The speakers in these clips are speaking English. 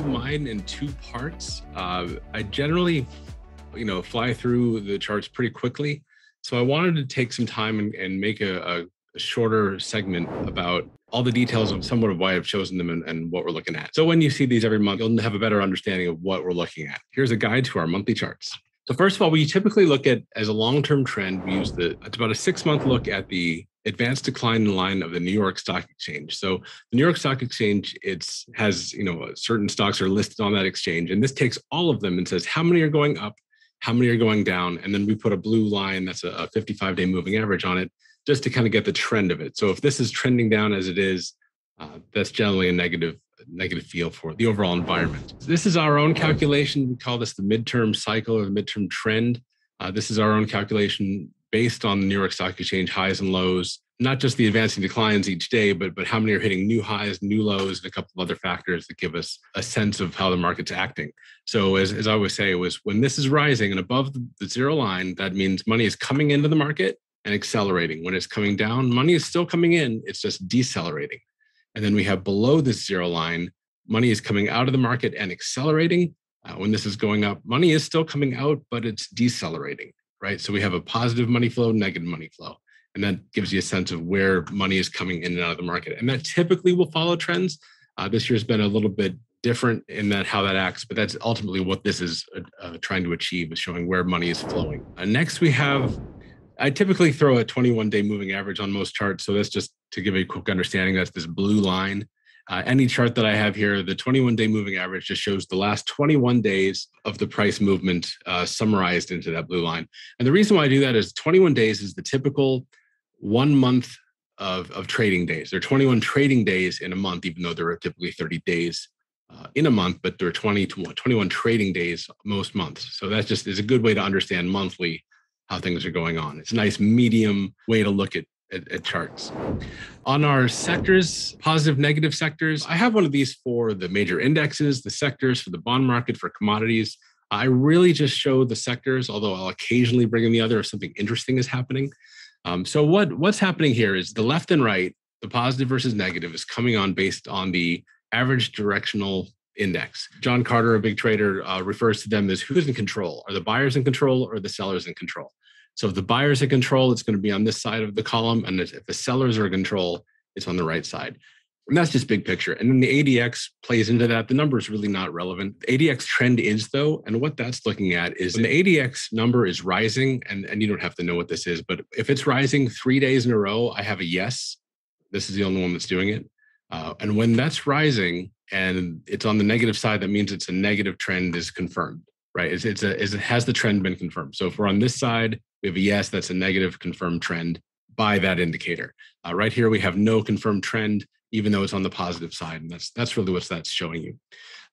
Mine in two parts. Uh, I generally, you know, fly through the charts pretty quickly. So I wanted to take some time and, and make a, a, a, shorter segment about all the details of somewhat of why I've chosen them and, and what we're looking at. So when you see these every month, you'll have a better understanding of what we're looking at. Here's a guide to our monthly charts. So first of all, we typically look at as a long-term trend, we use the it's about a six-month look at the advanced decline in line of the New York Stock Exchange. So the New York Stock Exchange, it's has, you know, certain stocks are listed on that exchange. And this takes all of them and says how many are going up, how many are going down. And then we put a blue line that's a 55 day moving average on it just to kind of get the trend of it. So if this is trending down as it is, uh, that's generally a negative negative feel for the overall environment. This is our own calculation. We call this the midterm cycle or the midterm trend. Uh, this is our own calculation based on the New York Stock Exchange highs and lows, not just the advancing declines each day, but but how many are hitting new highs, new lows, and a couple of other factors that give us a sense of how the market's acting. So as, as I always say, it was when this is rising and above the, the zero line, that means money is coming into the market and accelerating. When it's coming down, money is still coming in, it's just decelerating. And then we have below this zero line, money is coming out of the market and accelerating. Uh, when this is going up, money is still coming out, but it's decelerating right? So we have a positive money flow, negative money flow. And that gives you a sense of where money is coming in and out of the market. And that typically will follow trends. Uh, this year's been a little bit different in that how that acts, but that's ultimately what this is uh, uh, trying to achieve is showing where money is flowing. Uh, next, we have, I typically throw a 21 day moving average on most charts. So that's just to give a quick understanding. That's this blue line. Uh, any chart that I have here, the 21 day moving average just shows the last 21 days of the price movement uh, summarized into that blue line. And the reason why I do that is 21 days is the typical one month of, of trading days. There are 21 trading days in a month, even though there are typically 30 days uh, in a month, but there are 20 to 21 trading days most months. So that just is a good way to understand monthly how things are going on. It's a nice medium way to look at at, at charts. On our sectors, positive, negative sectors, I have one of these for the major indexes, the sectors for the bond market, for commodities. I really just show the sectors, although I'll occasionally bring in the other if something interesting is happening. Um, so what what's happening here is the left and right, the positive versus negative, is coming on based on the average directional index. John Carter, a big trader, uh, refers to them as who's in control. Are the buyers in control or the sellers in control? So if the buyers are control, it's going to be on this side of the column. And if the sellers are in control, it's on the right side. And that's just big picture. And then the ADX plays into that. The number is really not relevant. The ADX trend is though. And what that's looking at is when the ADX number is rising, and, and you don't have to know what this is, but if it's rising three days in a row, I have a yes. This is the only one that's doing it. Uh, and when that's rising and it's on the negative side, that means it's a negative trend is confirmed right? Is it's a is has the trend been confirmed? So if we're on this side, we have a yes, that's a negative confirmed trend by that indicator. Uh, right here, we have no confirmed trend, even though it's on the positive side, and that's that's really what that's showing you.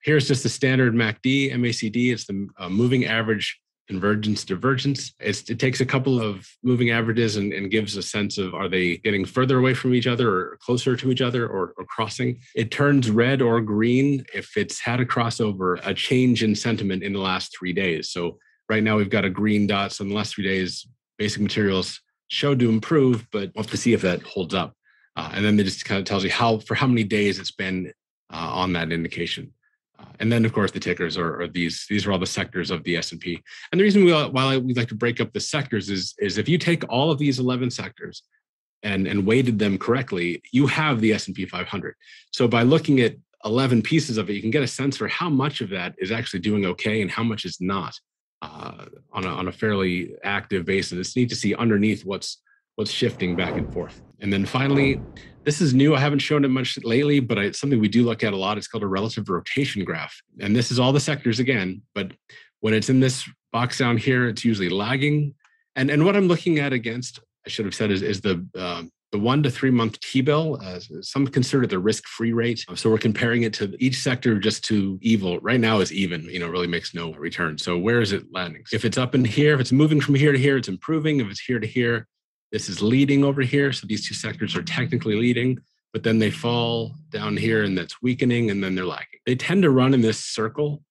Here's just the standard MACD, MACD. It's the uh, moving average convergence divergence. It's, it takes a couple of moving averages and, and, gives a sense of are they getting further away from each other or closer to each other or, or, crossing. It turns red or green if it's had a crossover, a change in sentiment in the last three days. So right now we've got a green dot. So in the last three days, basic materials showed to improve, but we'll have to see if that holds up. Uh, and then it just kind of tells you how for how many days it's been uh, on that indication. And then, of course, the tickers are, are, these. These are all the sectors of the S and the reason we why we like to break up the sectors is is if you take all of these eleven sectors and and weighted them correctly, you have the S and P 500. So by looking at 11 pieces of it, you can get a sense for how much of that is actually doing okay and how much is not uh, on a on a fairly active basis. It's neat to see underneath what's what's shifting back and forth. And then finally, this is new. I haven't shown it much lately, but it's something we do look at a lot. It's called a relative rotation graph. And this is all the sectors again, but when it's in this box down here, it's usually lagging. And, and what I'm looking at against, I should have said, is, is the, uh, the one to three month T-bill. Uh, some consider the risk-free rate. So we're comparing it to each sector just to evil. Right now is even, you know, really makes no return. So where is it landing? If it's up in here, if it's moving from here to here, it's improving. If it's here to here, this is leading over here. So these two sectors are technically leading, but then they fall down here and that's weakening and then they're lagging. They tend to run in this circle.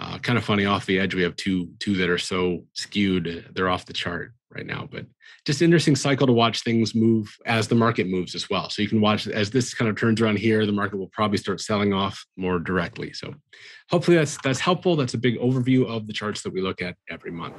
Uh, kind of funny off the edge, we have two two that are so skewed, they're off the chart right now. But just interesting cycle to watch things move as the market moves as well. So you can watch as this kind of turns around here, the market will probably start selling off more directly. So hopefully that's that's helpful. That's a big overview of the charts that we look at every month.